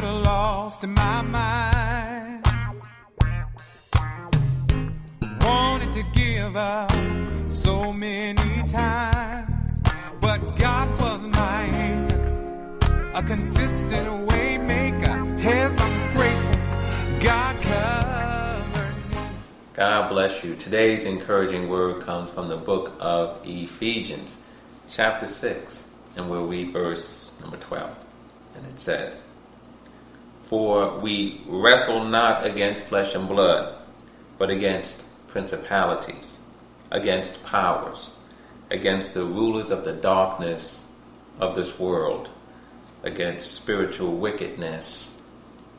little lost in my mind. Wanted to give up so many times, but God was my anchor, a consistent way maker. Yes, I'm grateful. God covered me. God bless you. Today's encouraging word comes from the book of Ephesians, chapter 6, and we'll read verse number 12. And it says, For we wrestle not against flesh and blood, but against principalities, against powers, against the rulers of the darkness of this world, against spiritual wickedness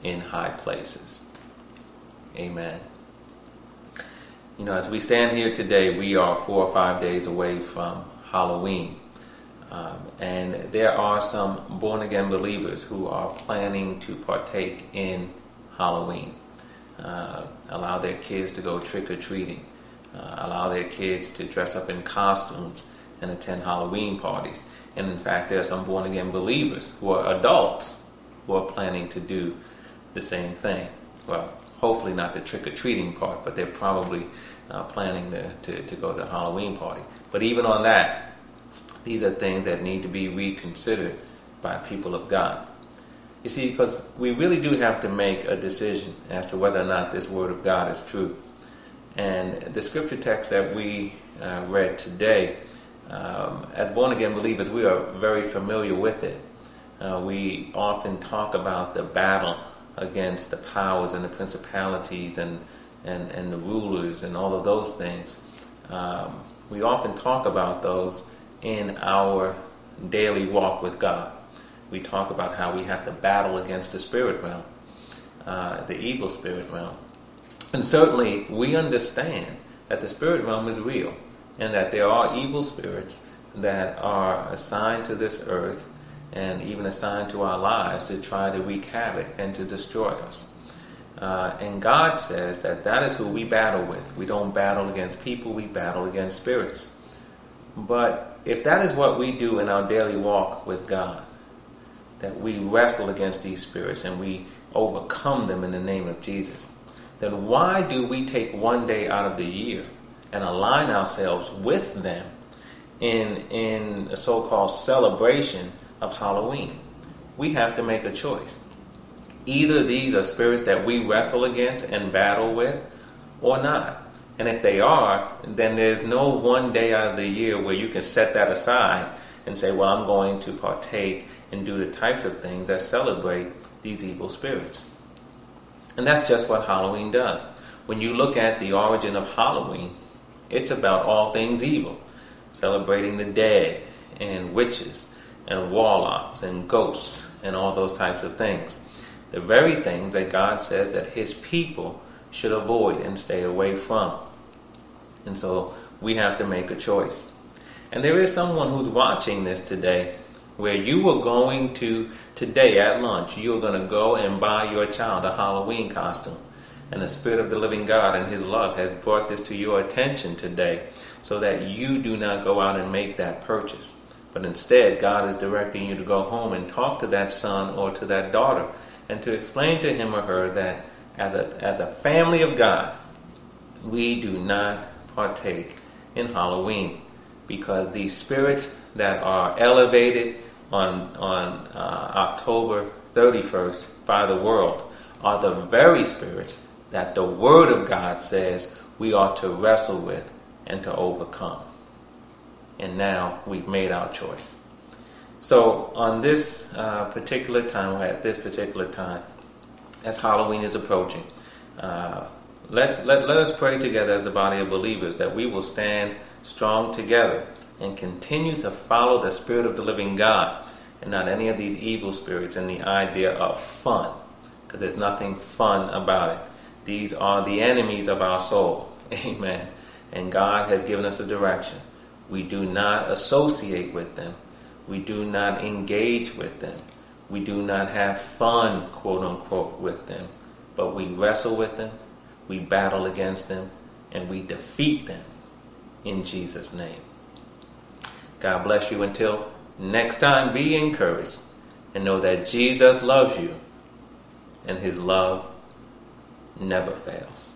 in high places. Amen. You know, as we stand here today, we are four or five days away from Halloween. Um, and there are some born again believers who are planning to partake in Halloween. Uh, allow their kids to go trick or treating, uh, allow their kids to dress up in costumes and attend Halloween parties. And in fact, there are some born again believers who are adults who are planning to do the same thing. Well, hopefully not the trick or treating part, but they're probably uh, planning to, to, to go to a Halloween party. But even on that, these are things that need to be reconsidered by people of God. You see, because we really do have to make a decision as to whether or not this Word of God is true. And the scripture text that we uh, read today, um, as born again believers, we are very familiar with it. Uh, we often talk about the battle against the powers and the principalities and, and, and the rulers and all of those things. Um, we often talk about those in our daily walk with God. We talk about how we have to battle against the spirit realm, uh, the evil spirit realm. And certainly we understand that the spirit realm is real and that there are evil spirits that are assigned to this earth and even assigned to our lives to try to wreak havoc and to destroy us. Uh, and God says that that is who we battle with. We don't battle against people, we battle against spirits. But if that is what we do in our daily walk with God, that we wrestle against these spirits and we overcome them in the name of Jesus, then why do we take one day out of the year and align ourselves with them in, in a so called celebration of Halloween? We have to make a choice. Either these are spirits that we wrestle against and battle with, or not. And if they are, then there's no one day out of the year where you can set that aside and say, well, I'm going to partake and do the types of things that celebrate these evil spirits. And that's just what Halloween does. When you look at the origin of Halloween, it's about all things evil, celebrating the dead and witches and warlocks and ghosts and all those types of things. The very things that God says that His people should avoid and stay away from. And so we have to make a choice. And there is someone who's watching this today where you are going to, today at lunch, you are going to go and buy your child a Halloween costume. And the Spirit of the living God and His love has brought this to your attention today so that you do not go out and make that purchase. But instead, God is directing you to go home and talk to that son or to that daughter and to explain to him or her that as a, as a family of God, we do not partake in Halloween because these spirits that are elevated on, on uh, October 31st by the world are the very spirits that the Word of God says we ought to wrestle with and to overcome. And now we've made our choice. So, on this uh, particular time, or at this particular time, as Halloween is approaching, uh, let's, let, let us pray together as a body of believers that we will stand strong together and continue to follow the Spirit of the living God and not any of these evil spirits and the idea of fun, because there's nothing fun about it. These are the enemies of our soul. Amen. And God has given us a direction. We do not associate with them. We do not engage with them. We do not have fun, quote unquote, with them. But we wrestle with them, we battle against them, and we defeat them in Jesus' name. God bless you until next time. Be encouraged and know that Jesus loves you and his love never fails.